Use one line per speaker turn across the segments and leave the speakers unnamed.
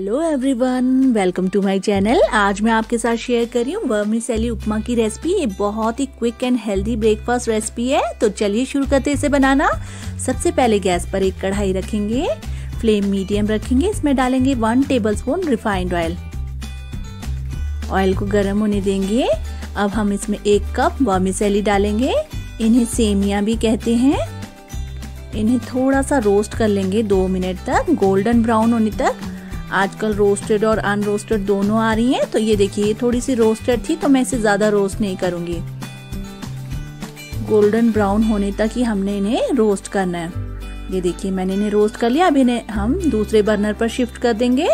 Everyone welcome to my channel आज मैं आपके साथ शेयर कर रही हूँ वर्मिसेली उपमा की रेसिपी ये बहुत ही quick and healthy breakfast recipe है। तो चलिए शुरू करते इसे बनाना। सबसे पहले गैस पर एक कढ़ाई रखेंगे। फ्लेम मीडियम रखेंगे। इसमें डालेंगे one tablespoon refined oil oil को गर्म होने देंगे। अब हम इसमें एक कप वर्मिसेली डालेंगे। इन्हें सेमिया भी कहते हैं। इन्हें थोड़ा सा रोस्ट कर लेंगे दो मिनट तक। गोल्डन ब्राउन होने तक। आजकल रोस्टेड और अनरोस्टेड दोनों आ रही हैं तो ये देखिए, ये थोड़ी सी रोस्टेड थी तो मैं इसे ज़्यादा रोस्ट नहीं करूँगी। गोल्डन ब्राउन होने तक ही हमने इन्हें रोस्ट करना है। ये देखिए, मैंने इन्हें रोस्ट कर लिया, अब इन्हें हम दूसरे बर्नर पर शिफ्ट कर देंगे।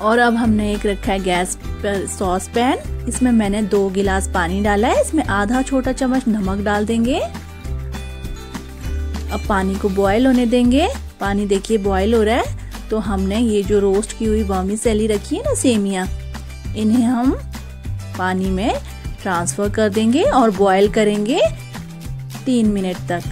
और अब हमने एक रखा है गैस पर सॉस पैन इसमें मैंने दो गिलास पानी डाला है, इसमें आधा छोटा चम्मच नमक डाल देंगे। अब पानी को बॉयल होने देंगे। पानी देखिए बॉयल हो रहा है। तो हमने ये जो रोस्ट की हुई बॉमी सैली रखी है ना, सेमिया, इन्हें हम पानी में ट्रांसफ़र कर देंगे और बॉयल करेंगे तीन मिनट तक।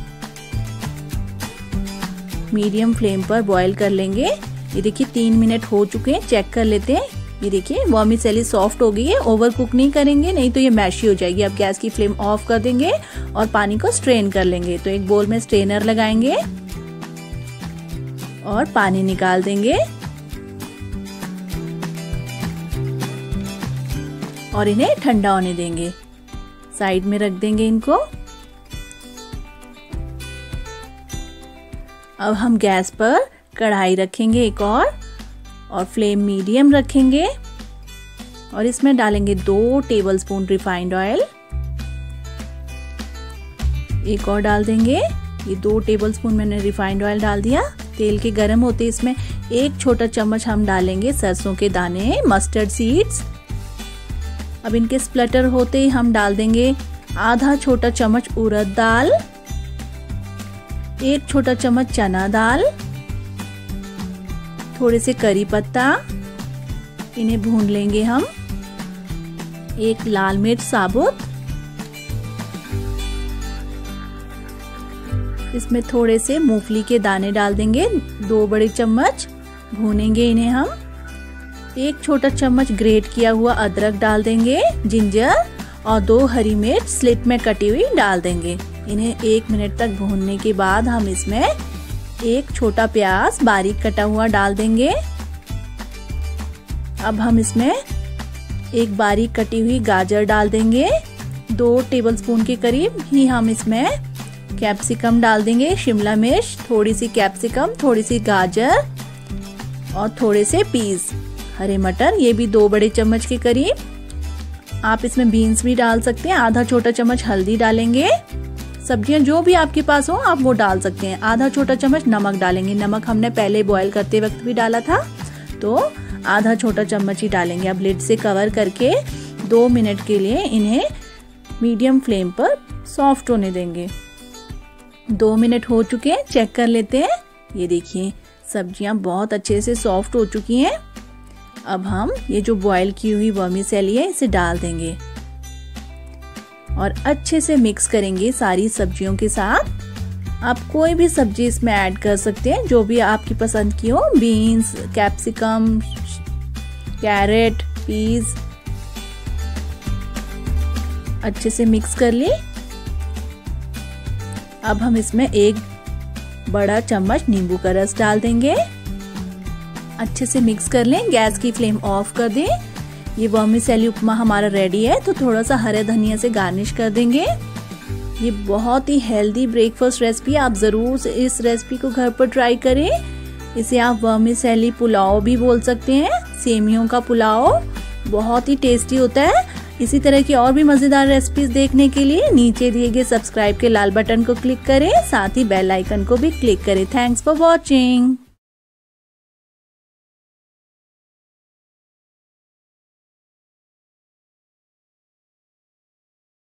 मीडियम फ्लेम पर बॉयल कर लेंगे। ये देखिए, तीन मिनट हो चुके हैं चेक कर लेते हैं। ये देखिए वॉमी सैली सॉफ्ट हो गई है ओवर कुक नहीं करेंगे, नहीं तो ये मैशी हो जाएगी। अब गैस की फ्लेम ऑफ़ कर देंगे और पानी को स्ट्रेन कर लेंगे। तो एक बोल में स्ट्रेनर लगाएँगे। और पानी निकाल देंगे। और इन्हें ठंडा होने देंगे। साइड में रख देंगे इनको। अब हम गैस पर कढ़ाई रखेंगे एक और और फ्लेम मीडियम रखेंगे। और इसमें डालेंगे दो टेबलस्पून रिफाइंड ऑयल एक और डाल देंगे। ये दो टेबलस्पून मैंने रिफाइंड ऑयल डाल दिया। तेल के गर्म होते इसमें एक छोटा चम्मच हम डालेंगे सरसों के दाने मस्टर्ड सीड्स अब इनके स्प्लटर होते ही हम डाल देंगे आधा छोटा चम्मच उड़द दाल, एक छोटा चम्मच चना दाल, थोड़े से करी पत्ता, इन्हें भून लेंगे हम, एक लाल मिर्च साबुत इसमें थोड़े से मूंगफली के दाने डाल देंगे, दो बड़े चम्मच भूनेंगे इन्हें हम। एक छोटा चम्मच ग्रेट किया हुआ अदरक डाल देंगे, जिंजर, और दो हरी मिर्च स्लिट में कटी हुई डाल देंगे। इन्हें एक मिनट तक भूनने के बाद हम इसमें एक छोटा प्याज बारीक कटा हुआ डाल देंगे। अब हम इसमें एक बारीक कटी हुई गाजर डाल देंगे। दो टेबलस्पून के करीब ही हम इसमें कैप्सिकम डाल देंगे, शिमला मिर्च, थोड़ी सी कैप्सिकम थोड़ी सी गाजर और थोड़े से पीस हरे मटर, ये भी दो बड़े चम्मच के करीब। आप इसमें बीन्स भी डाल सकते हैं, आधा छोटा चम्मच हल्दी डालेंगे। सब्ज़ियाँ जो भी आपके पास हो, आप वो डाल सकते हैं। आधा छोटा चम्मच नमक डालेंगे। नमक हमने पहले बॉईल करते वक्त भी डाला था तो आधा छोटा चम्मच ही डालेंगे। अब लिड से कवर करके दो मिनट के लिए इन्हें मीडियम फ्लेम पर सॉफ्ट होने देंगे। दो मिनट हो चुके हैं चेक कर लेते हैं। ये देखिए, सब्ज़ियाँ बहुत अच्छे से सॉफ्ट हो चुकी हैं। अब हम ये जो बॉईल की हुई वर्मी सैली है, इसे डाल देंगे। और अच्छे से मिक्स करेंगे सारी सब्जियों के साथ। आप कोई भी सब्ज़ी इसमें ऐड कर सकते हैं, जो भी आपकी पसंद की हो। बीन्स कैप्सिकम कैरेट पीज अच्छे से मिक्स कर लिए अब हम इसमें एक बड़ा चम्मच नींबू का रस डाल देंगे। अच्छे से मिक्स कर लें, गैस की फ्लेम ऑफ़ कर दें। ये वर्मी उपमा हमारा रेडी है तो थोड़ा सा हरे धनिया से गार्निश कर देंगे। ये बहुत ही हेल्दी ब्रेकफास्ट रेसिपी आप ज़रूर इस रेसिपी को घर पर ट्राई करें। इसे आप वर्मी सैली पुलाव भी बोल सकते हैं, सेमियों का पुलाव, बहुत ही टेस्टी होता है। इसी तरह की और भी मज़ेदार रेसिपीज़ देखने के लिए नीचे दिए गए सब्सक्राइब के लाल बटन को क्लिक करें, साथ ही बेल आइकन को भी क्लिक करें। Thanks for watching